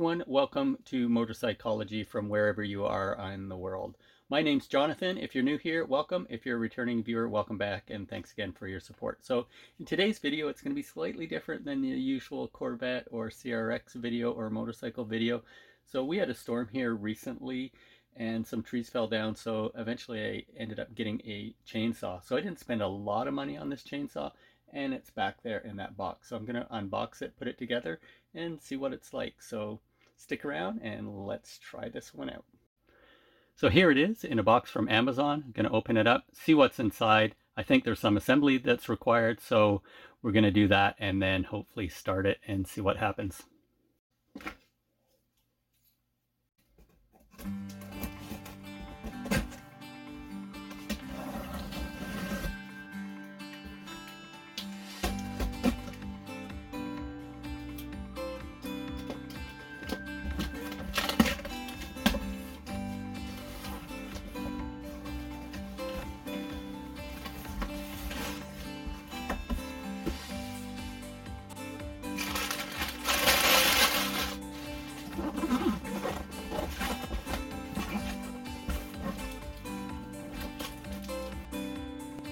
Everyone, welcome to Motorcycology from wherever you are in the world. My name's Jonathan. If you're new here, welcome. If you're a returning viewer, welcome back and thanks again for your support. So in today's video, it's going to be slightly different than the usual Corvette or CRX video or motorcycle video. So we had a storm here recently and some trees fell down. So eventually I ended up getting a chainsaw. So I didn't spend a lot of money on this chainsaw and it's back there in that box. So I'm going to unbox it, put it together, and see what it's like. So stick around and let's try this one out. So here it is in a box from Amazon. I'm going to open it up, see what's inside. I think there's some assembly that's required, so we're going to do that and then hopefully start it and see what happens.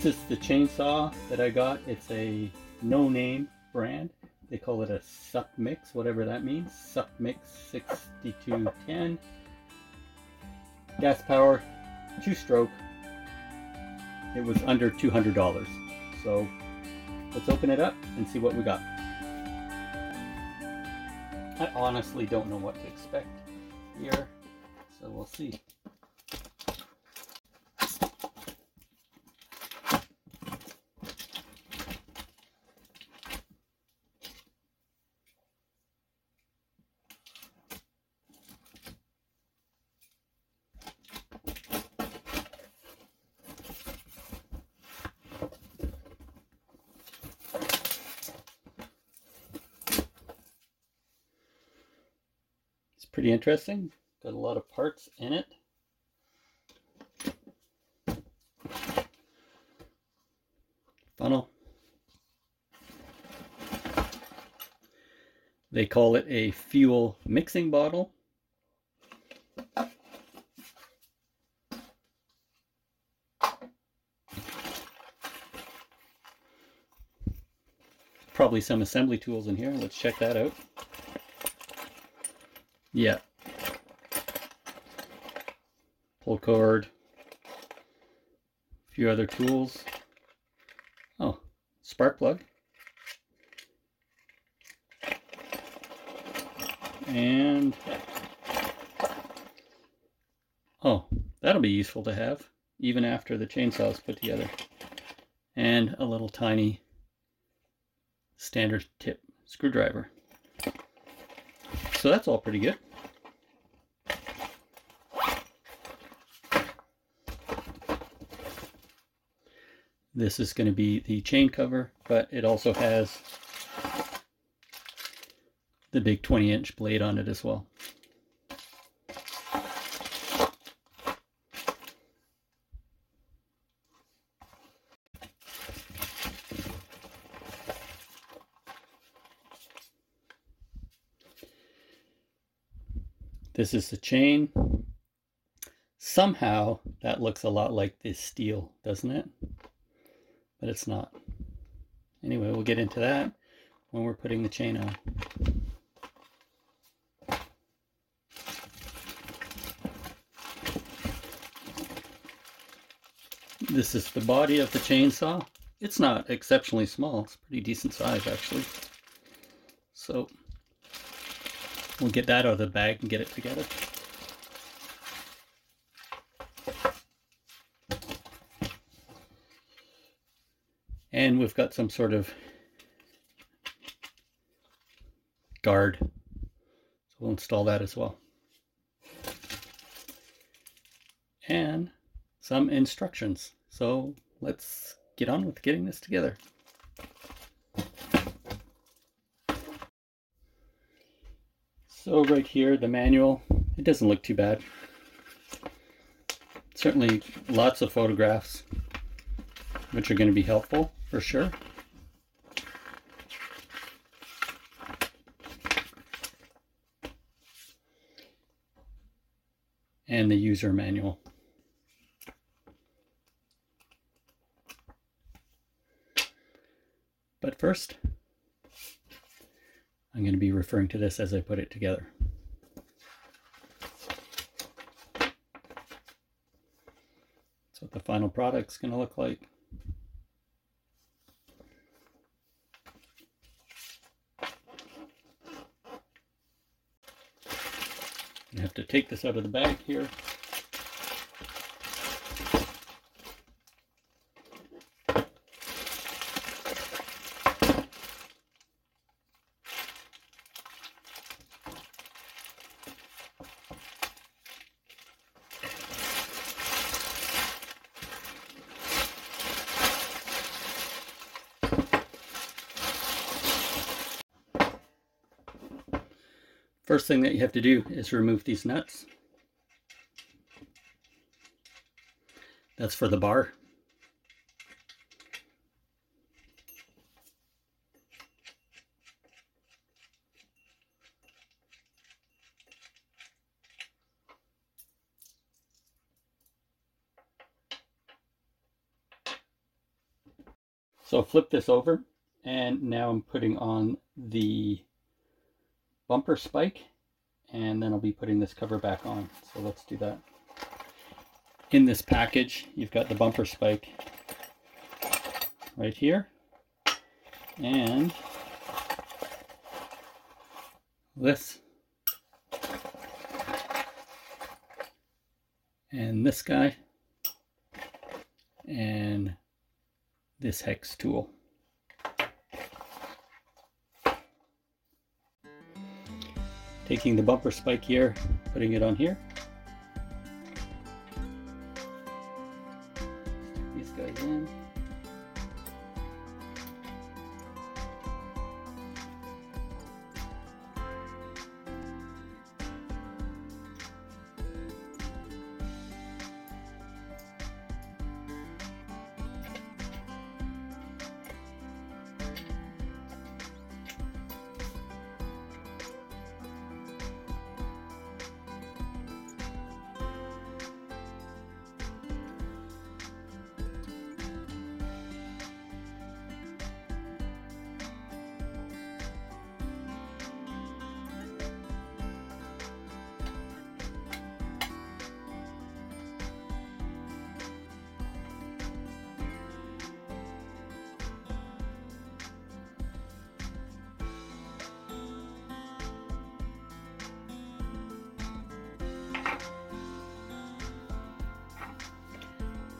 This is the chainsaw that I got. It's a no-name brand. They call it a Supmix, whatever that means. Supmix 6210. Gas power, two-stroke. It was under $200. So let's open it up and see what we got. I honestly don't know what to expect here, so we'll see. Pretty interesting. Got a lot of parts in it. Funnel. They call it a fuel mixing bottle. Probably some assembly tools in here. Let's check that out. Yeah. Pull cord. A few other tools. Oh, spark plug. And oh, that'll be useful to have even after the chainsaw is put together. And a little tiny standard tip screwdriver. So that's all pretty good. This is going to be the chain cover, but it also has the big 20 inch blade on it as well. This is the chain. Somehow that looks a lot like this Stihl, doesn't it? But it's not. Anyway, we'll get into that when we're putting the chain on. This is the body of the chainsaw. It's not exceptionally small. It's pretty decent size, actually. So We'll get that out of the bag and get it together. And we've got some sort of guard. So we'll install that as well. And some instructions. So let's get on with getting this together. So right here, the manual, it doesn't look too bad. Certainly lots of photographs, which are going to be helpful for sure. and the user manual. But first, I'm going to be referring to this as I put it together. That's what the final product's going to look like. To take this out of the bag here. First thing that you have to do is remove these nuts. That's for the bar. So flip this over and now I'm putting on the bumper spike and then I'll be putting this cover back on. So let's do that. In this package, you've got the bumper spike right here and this and this guy and this hex tool. Taking the bumper spike here, putting it on here.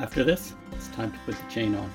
After this, it's time to put the chain on.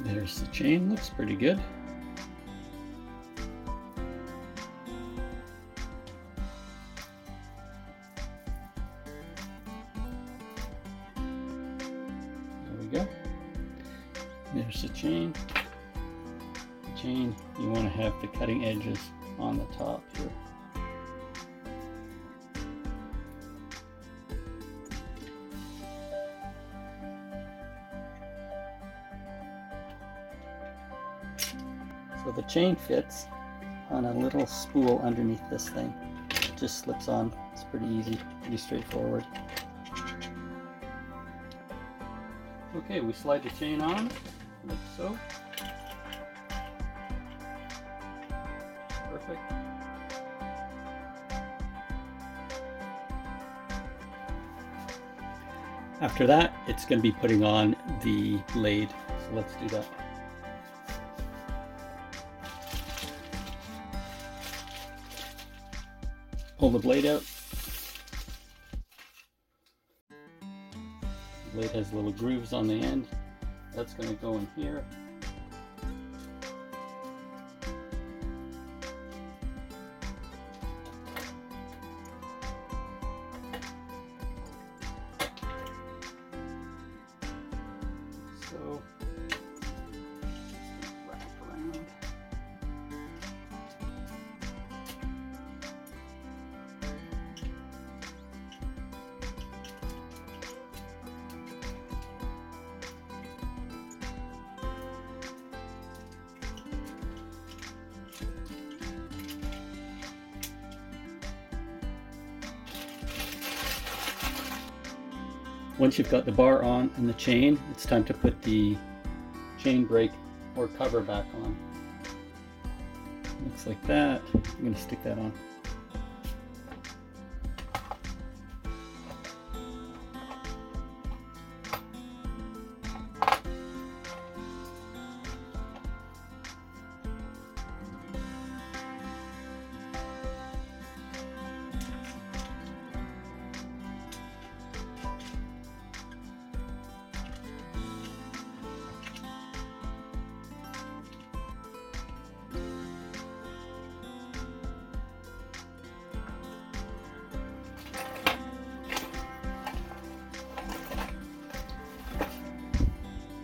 There's the chain, looks pretty good. Chain, you want to have the cutting edges on the top here. So the chain fits on a little spool underneath this thing. It just slips on. It's pretty easy, pretty straightforward. Okay, we slide the chain on, like so. After that, it's going to be putting on the blade. So let's do that. Pull the blade out. blade has little grooves on the end. That's going to go in here. Once you've got the bar on and the chain, it's time to put the chain brake or cover back on. Looks like that. I'm going to stick that on.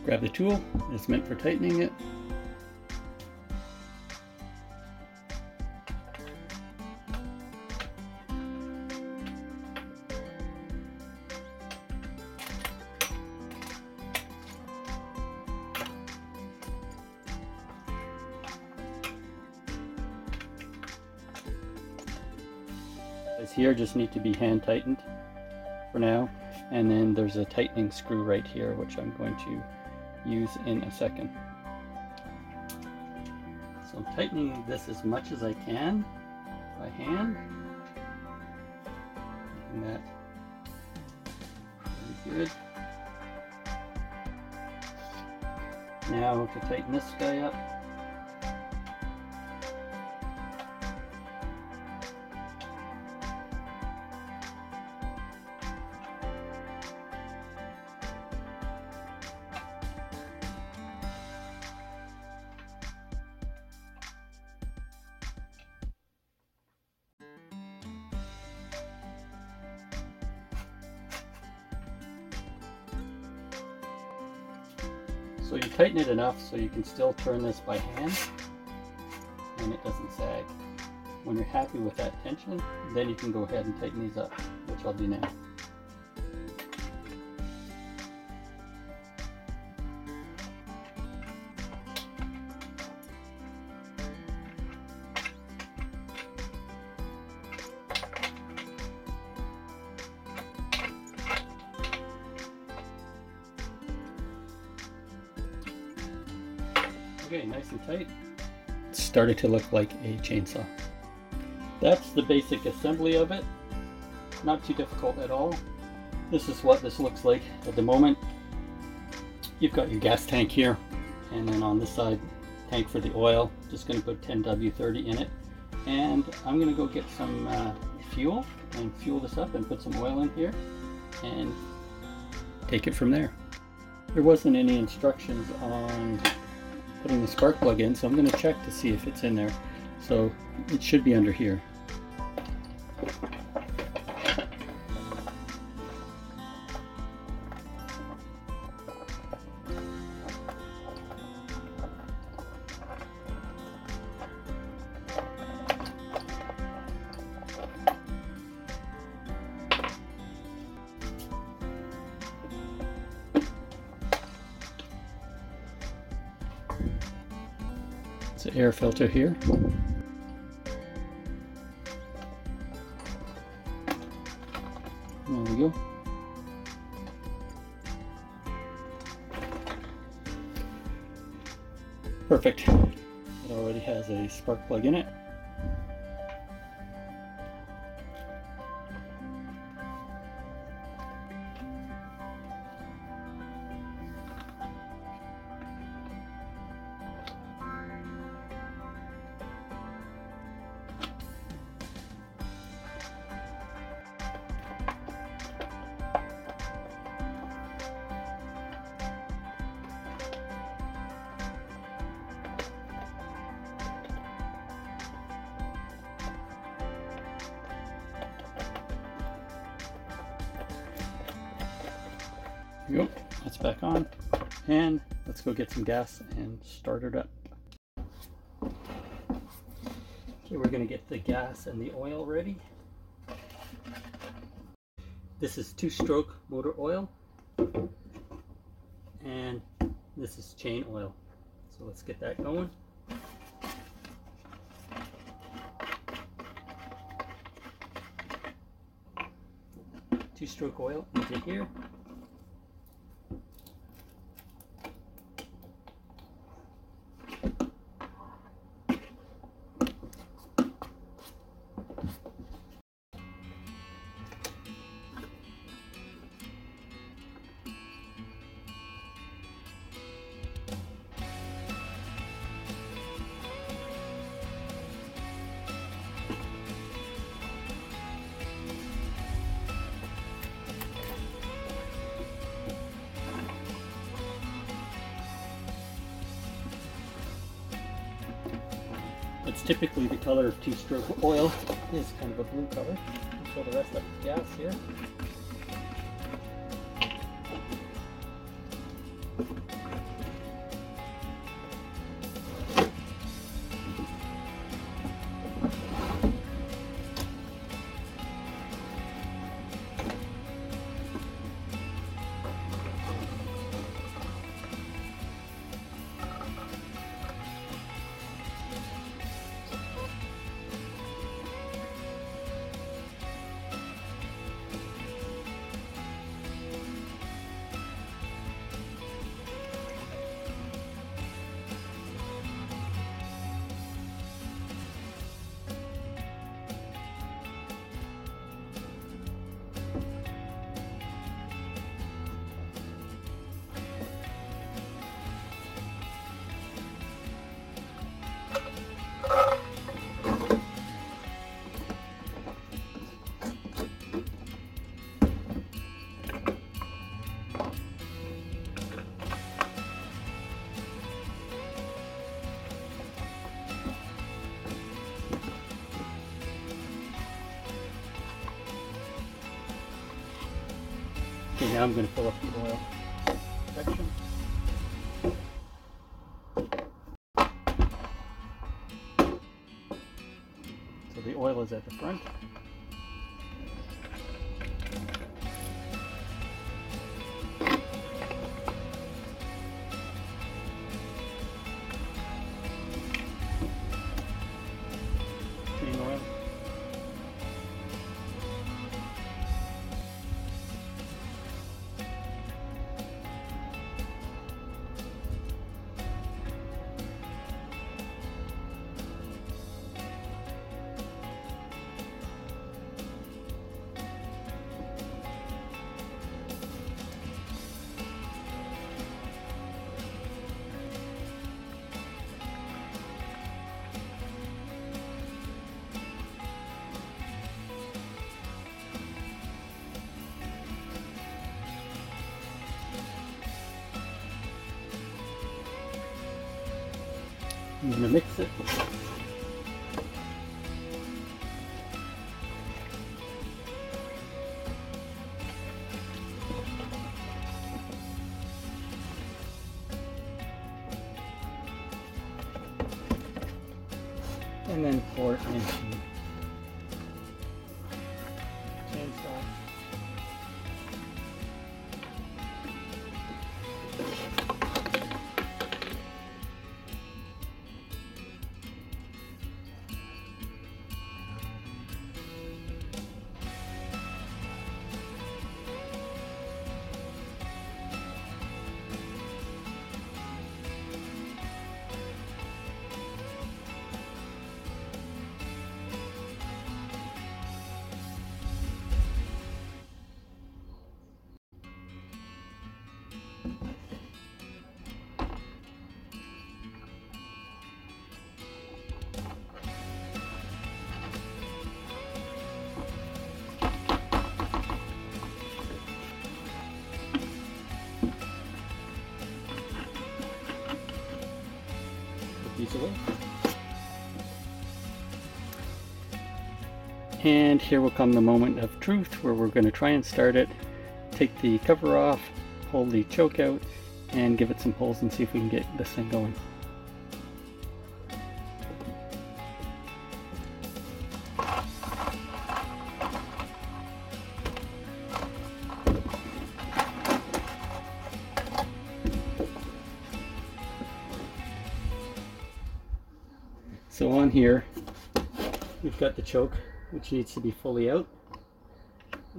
Grab the tool, it's meant for tightening it. Here just need to be hand tightened for now and then there's a tightening screw right here which I'm going to use in a second. So I'm tightening this as much as I can by hand. And that pretty good. Now to tighten this guy up. Enough so you can still turn this by hand and it doesn't sag. When you're happy with that tension, then you can go ahead and tighten these up, which I'll do now. Starting to look like a chainsaw. That's the basic assembly of it. Not too difficult at all. This is what this looks like at the moment. You've got your gas tank here, and then on this side, tank for the oil. Just going to put 10W30 in it. And I'm going to go get some uh, fuel and fuel this up and put some oil in here and take it from there. There wasn't any instructions on putting the spark plug in, so I'm going to check to see if it's in there. So it should be under here. Filter here. There we go. Perfect. It already has a spark plug in it. Yep, that's back on. And let's go get some gas and start it up. Okay, we're gonna get the gas and the oil ready. This is two-stroke motor oil. And this is chain oil. So let's get that going. Two-stroke oil into here. Typically the color of two-stroke oil is kind of a blue color. Fill the rest of with gas here. I'm going to fill up the oil section. So the oil is at the front. I'm going to mix it. And then pour it into And here will come the moment of truth where we're going to try and start it, take the cover off, pull the choke out, and give it some pulls and see if we can get this thing going. So on here, we've got the choke, which needs to be fully out,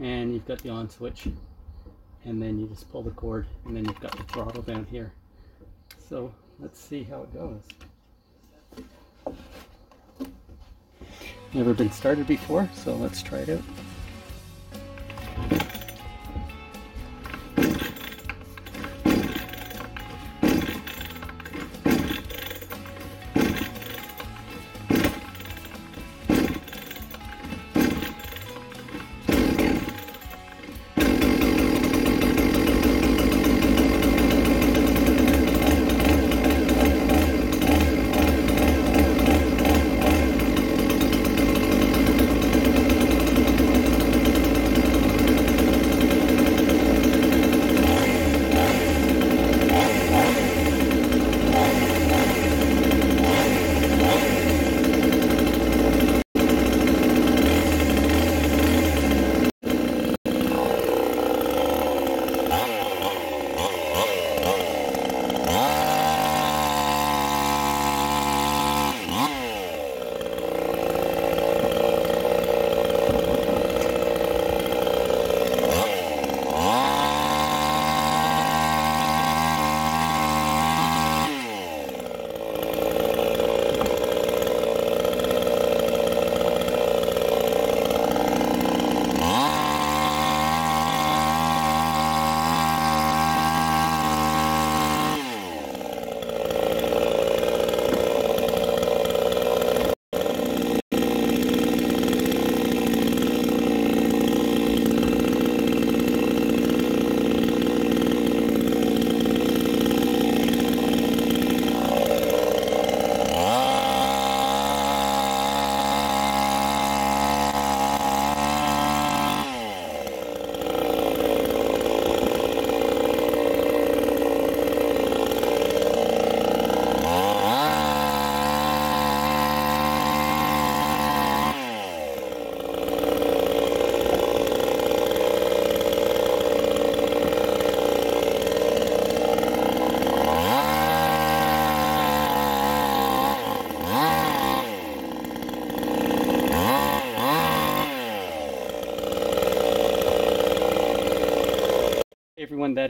and you've got the on switch, and then you just pull the cord, and then you've got the throttle down here. So let's see how it goes. Never been started before, so let's try it out.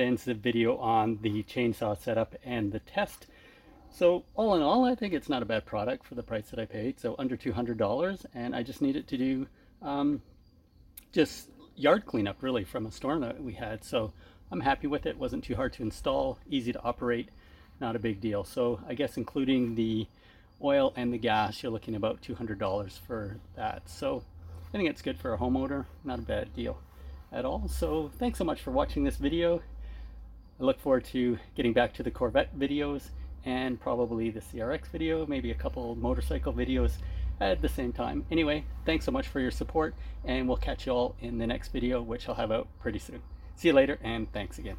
Ends the video on the chainsaw setup and the test. So all in all, I think it's not a bad product for the price that I paid. So under $200 and I just needed to do um, just yard cleanup really from a storm that we had. So I'm happy with it. Wasn't too hard to install, easy to operate, not a big deal. So I guess including the oil and the gas, you're looking about $200 for that. So I think it's good for a homeowner, not a bad deal at all. So thanks so much for watching this video. I look forward to getting back to the Corvette videos and probably the CRX video, maybe a couple motorcycle videos at the same time. Anyway, thanks so much for your support and we'll catch you all in the next video, which I'll have out pretty soon. See you later and thanks again.